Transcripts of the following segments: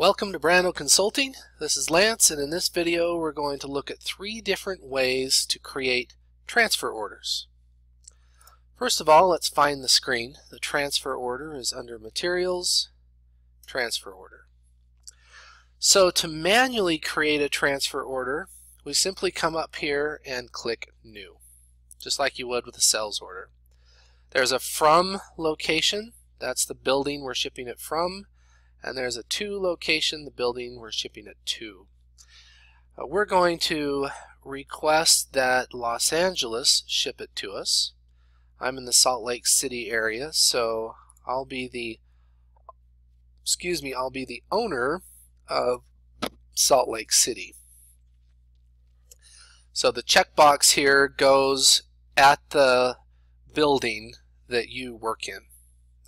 Welcome to Brandow Consulting. This is Lance and in this video we're going to look at three different ways to create transfer orders. First of all let's find the screen. The transfer order is under Materials, Transfer Order. So to manually create a transfer order we simply come up here and click New just like you would with a sales order. There's a From location, that's the building we're shipping it from and there's a 2 location, the building we're shipping it to. Uh, we're going to request that Los Angeles ship it to us. I'm in the Salt Lake City area, so I'll be the excuse me, I'll be the owner of Salt Lake City. So the checkbox here goes at the building that you work in.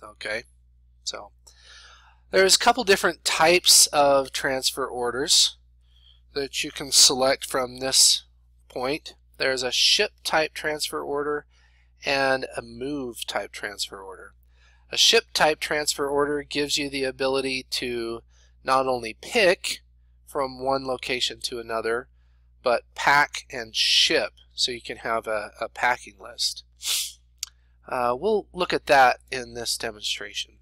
Okay, so there's a couple different types of transfer orders that you can select from this point. There's a ship type transfer order and a move type transfer order. A ship type transfer order gives you the ability to not only pick from one location to another, but pack and ship so you can have a, a packing list. Uh, we'll look at that in this demonstration.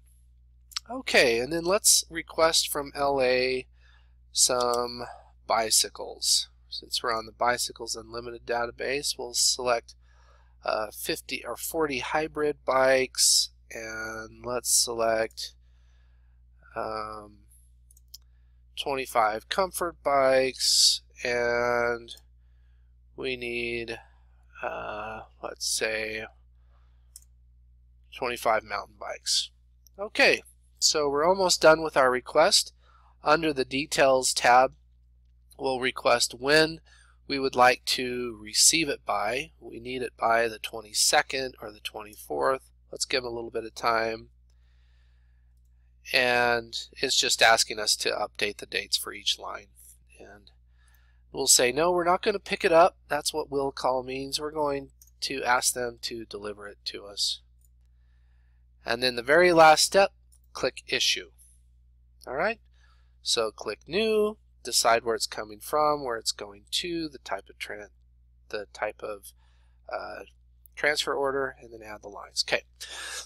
Okay, and then let's request from LA some bicycles. Since we're on the Bicycles Unlimited database, we'll select uh, 50 or 40 hybrid bikes and let's select um, 25 comfort bikes and we need uh, let's say 25 mountain bikes. Okay, so we're almost done with our request. Under the Details tab, we'll request when we would like to receive it by. We need it by the 22nd or the 24th. Let's give them a little bit of time. And it's just asking us to update the dates for each line. And we'll say, no, we're not going to pick it up. That's what will call means. We're going to ask them to deliver it to us. And then the very last step, click Issue. All right, so click New, decide where it's coming from, where it's going to, the type of tran the type of uh, transfer order, and then add the lines. Okay,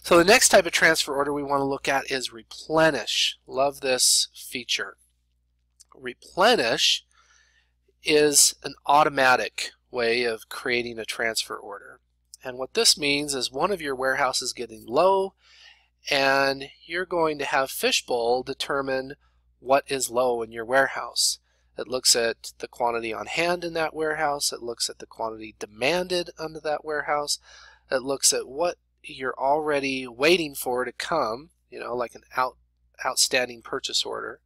so the next type of transfer order we want to look at is replenish. Love this feature. Replenish is an automatic way of creating a transfer order. And what this means is one of your warehouses getting low and you're going to have Fishbowl determine what is low in your warehouse. It looks at the quantity on hand in that warehouse. It looks at the quantity demanded under that warehouse. It looks at what you're already waiting for to come, you know, like an out, outstanding purchase order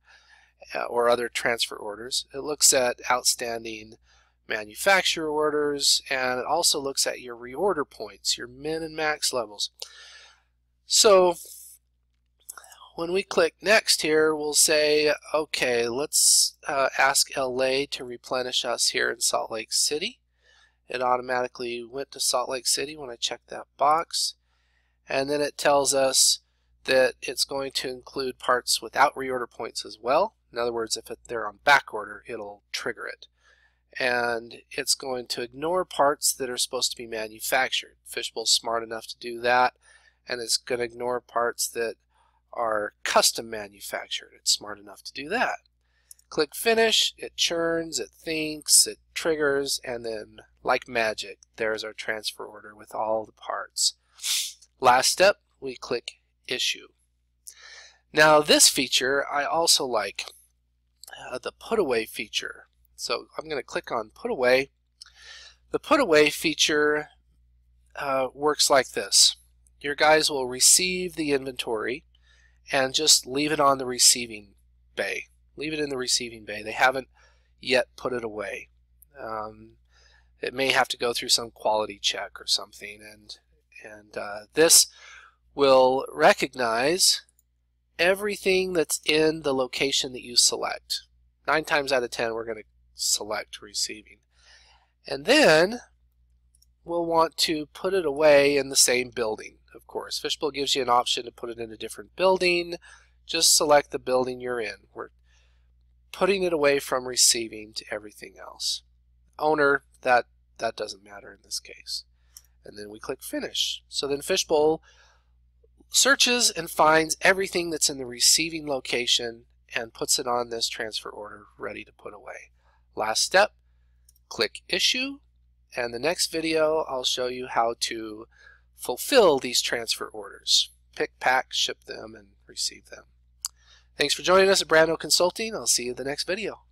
uh, or other transfer orders. It looks at outstanding manufacturer orders and it also looks at your reorder points, your min and max levels. So when we click next here, we'll say, okay, let's uh, ask LA to replenish us here in Salt Lake City. It automatically went to Salt Lake City when I checked that box. And then it tells us that it's going to include parts without reorder points as well. In other words, if they're on back order, it'll trigger it. And it's going to ignore parts that are supposed to be manufactured. Fishbowl's smart enough to do that and it's going to ignore parts that are custom manufactured. It's smart enough to do that. Click Finish, it churns, it thinks, it triggers, and then, like magic, there's our transfer order with all the parts. Last step, we click Issue. Now this feature I also like, uh, the Put Away feature. So I'm going to click on Put Away. The Put Away feature uh, works like this your guys will receive the inventory and just leave it on the receiving bay. Leave it in the receiving bay. They haven't yet put it away. Um, it may have to go through some quality check or something and and uh, this will recognize everything that's in the location that you select. Nine times out of ten we're going to select receiving. And then we'll want to put it away in the same building of course. Fishbowl gives you an option to put it in a different building. Just select the building you're in. We're putting it away from receiving to everything else. Owner, that, that doesn't matter in this case. And then we click Finish. So then Fishbowl searches and finds everything that's in the receiving location and puts it on this transfer order ready to put away. Last step, click Issue, and the next video I'll show you how to fulfill these transfer orders. Pick, pack, ship them, and receive them. Thanks for joining us at Brandow Consulting. I'll see you in the next video.